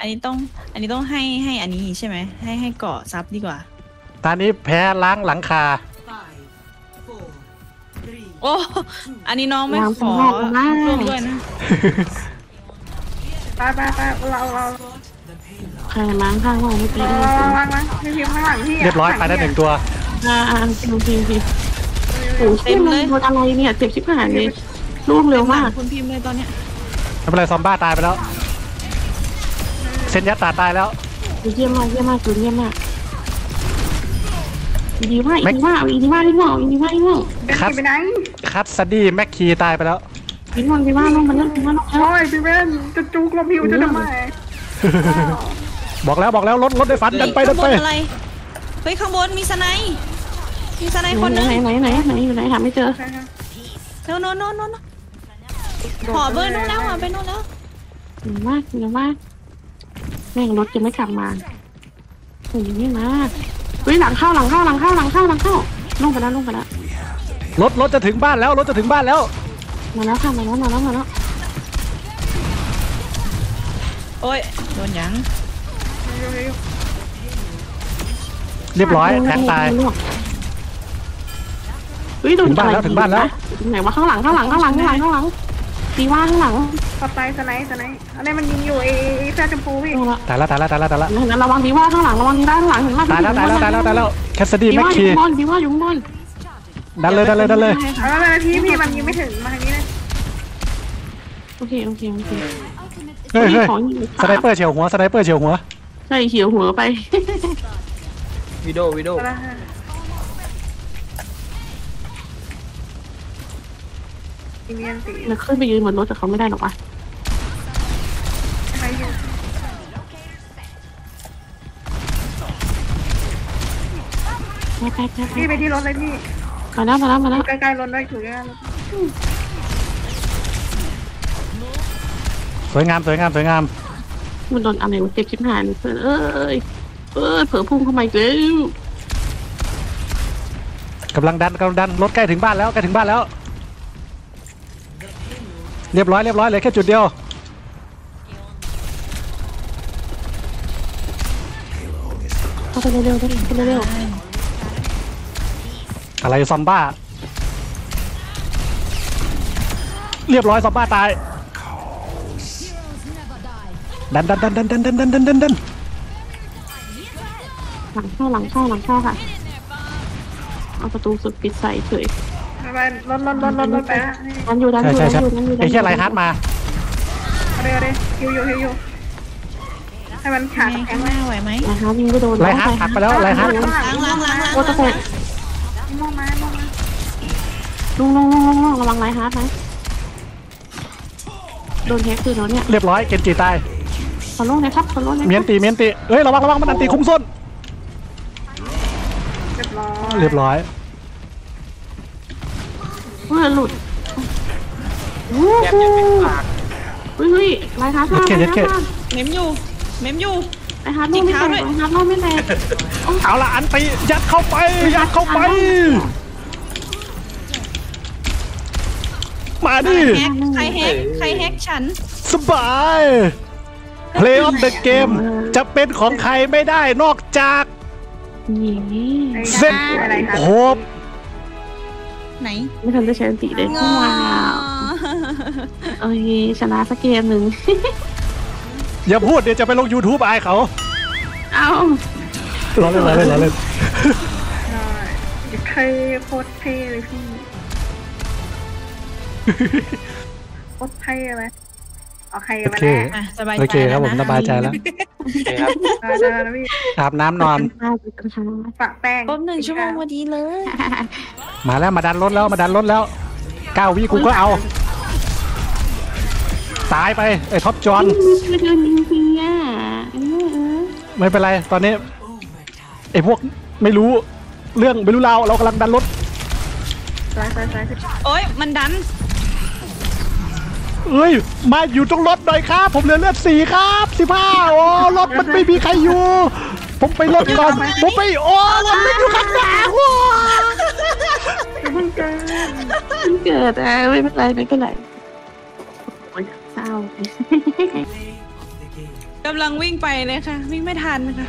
อันนี้ต้อง อันนี้ต้องให้ให้อันนี้ใช่ไหม ให้ให้เกาะซับดีกว่า ตอนนี้แพ้ล้างหลังคา โอ้ อันนี้น้องไม่วางขอข้างนอกนะร่วมด้วยนะไปไปไปเราเราใครมาข้างห้องเมื่อกี้เราได้ยินเราเสียงวางนะพี่พิมพ์ข้างหลังพี่เรียบร้อยไปได้หนึ่งตัวอ่าอ่าโอเคโอเคโอ้โหเต็มเลยโดนอะไรเนี่ยเจ็บชิบหายเลยล่วงเร็วมากคุณพิมพ์เลยตอนเนี้ยไม่เป็นไรซอมบ้าตายไปแล้ว เซนยัตตาตายแล้ว เยี่ยมมากเยี่ยมมากคุณเยี่ยมมากอีดีว่าอีดีว่าอีดีว่าอีดีว่าอีดีว่าอีดีว่าเดินไปไหนคัตซัดดี้แม็กคีตายไปแล้วอีดีว่าอีดีว่าลงมาเล่นอีดีว่าลงแล้วโอ้ยพี่เว้นจะจูกลมพิวจะทำไมบอกแล้วบอกแล้วรถรถได้ฟันดันไปดัข้านงบไปนอะไรเฮ้ยข้างบนมีสไนด์มีสไนด์คนนึงไหนไหนไหนไหนอยู่ไหนหาไม่เจอโน่นโน่นโน่นโน่นหอเบอร์นู่นแล้วหอไปนู่นแล้วเยอะมากเยอะมาก แม่งรถยังไม่กลับมาโอ้ยนี่มากเฮ้ยหลังเข้าหลังเข้าหลังเข้าหลังเข้าหลังเข้าลงไปแล้วลงไปแล้วรถรถจะถึงบ้านแล้วรถจะถึงบ้านแล้ว มาแล้วค่ะมาแล้วมาแล้วมาแล้วโอ้ยโดนยังเรียบร้อยแทงตายเฮ้ยโดนถึงบ้านแล้วอะไรถึงบ้านแล้วถึงไหนวะข้างหลังข้างหลังข้างหลังข้างหลังข้างหลัง ตีว่าข้างหลังสไตล์สไนสไนอันนี้มันยิงอยู่ไอ้เสื้อชมพูพี่เอาละตายแล้วตายแล้วตายแล้วตายแล้วเห็นแล้วระวังตีว่าข้างหลังระวังตีว่าข้างหลังเห็นว่าตายแล้วตายแล้วตายแล้วตายแล้วแคสซี่ตีแม็กว่าอคียู่ข้างบนตีว่าอยู่ข้างบนดันเลยดันเลยดันเลยเอาแล้วพี่พี่มันยิงไม่ถึงมาทางนี้เลยโอเคโอเคโอเคเฮ้ยเฮ้ยของอยู่สไนเปอร์เฉียวหัวสไนเปอร์เฉียวหัวใช่เขียวหัวไปวิดีโอวิดีโอแล้ว อีเมียนสีแล้วขึ้นไปยืนบนรถแต่เขาไม่ได้หรอกวะใครอยู่ไปไปไปไปพี่ไปที่รถเลยพี่มาแล้วมาแล้วมาแล้วใกล้ๆรถเลยถูกใกล้ๆรถสวยงามสวยงามสวยงามมันโดนอะไรมันเจ็บชิบหายเลยเพื่อนเอ้ยเอ้ยเผลอพุ่งเข้ามาอีกแล้วกำลังดันกำลังดันรถใกล้ถึงบ้านแล้วใกล้ถึงบ้านแล้ว เรียบร้อยเรียบร้อยเหลยแค่จุดเดียวเข้าไปเร็วๆเข้าไปเร็วอะไรซอมบ้า เรียบร้อยซอมบ้าตายดันดันดันดันดันดันดันดันดันดันๆหลังเข้าหลังเข้าหลังเข้าค่ะ เอาประตูสุดปิดใส่เฉย ไปรถรถรถรถรถไปนะดันอยู่ดันอใช่ยู่ใช่ดันใช่อยู่ดันอยู่ไอ้แค่ไรฮาร์ดมา เอาเลยเอาเลยฮิวอยู่ฮิวอยู่ให้มันขาดไงแข็ข้างไว้ไหวไหมไรฮาร์ดยิงไม่โดนไรฮาร์ดหักไปแล้วไรฮาร์ดล้างล้างล้างล้างโอ้ตะแกมองมามองมาลงลงลงลงลงระวังไรฮาร์ดนะโดนแฮกคือแล้วเนี่ยเรียบร้อยเกนจิตาย ขอลงนะครับขอลงนะเมียนตีเมียนตีเอ้ยระวังระวังมันอันตีคุ้มส้น เรียบร้อย เรียบร้อย เมื่อหลุดโอ้แยบโหยังเป็นปากเฮ้ยเฮ้ยไรฮาร์ดมาไรฮาร์ดมาเมมอยู่ เมมอยู่ ไรฮาร์ดโลไม่แตกไรฮาร์ดโลไม่แตกเอาละอันตียัดเข้าไป ยัดเข้าไป มาดิแฮกใครแฮก ใครแฮกฉัน สบาย Play of the game จะเป็นของใครไม่ได้นอกจากนี่เส้นอะไรคะโฮป ไหน ไม่ทันได้ใช้อันติเลยว้าวโอเคชนะสักเกมหนึ่ง อย่าพูดเดี๋ยวจะไปลง YouTube อายเขาเอ้าล้อเล่นล้อเล่นล้อเล่นใครโคตรเท่เลยพี่ โคตรเท่เลย โอเคโอมาเค แล้วอะสบายใจโอเคครับผมแล้วนะสบายใจแล้วโอเคครับมาแล้วพี่อาบน้ำนอนข้าวกันค่ะปะแป้งครบหนึ่งชั่วโมงพอดีเลย มาแล้วมาดันรถแล้วมาดันรถแล้วเก้าวิกูก็เอา ตายไปไอ้ท็อปจอนคือเดินจริงๆอะเออเออไม่เป็นไรตอนนี้ไอ้พวกไม่รู้เรื่องไม่รู้ราวเรากำลังดันรถ ซ้ายซ้ายซ้ายพี่โอ้ยมันดัน เอ้ย มาอยู่ตรงรถหน่อยครับ ผมเหลือเลือดสี่ครับสิบห้าโอ้รถมันไม่มีใครอยู่ ผมไปรถก่อน ผมไปโอ้รถไม่อยู่ข้างหน้าว้าเพิ่งเกินมันเกิดอะไม่เป็นไรไม่เป็นไรโอ้ยเศร้ากำลังวิ่งไปเลยค่ะ วิ่งไม่ทันค่ะ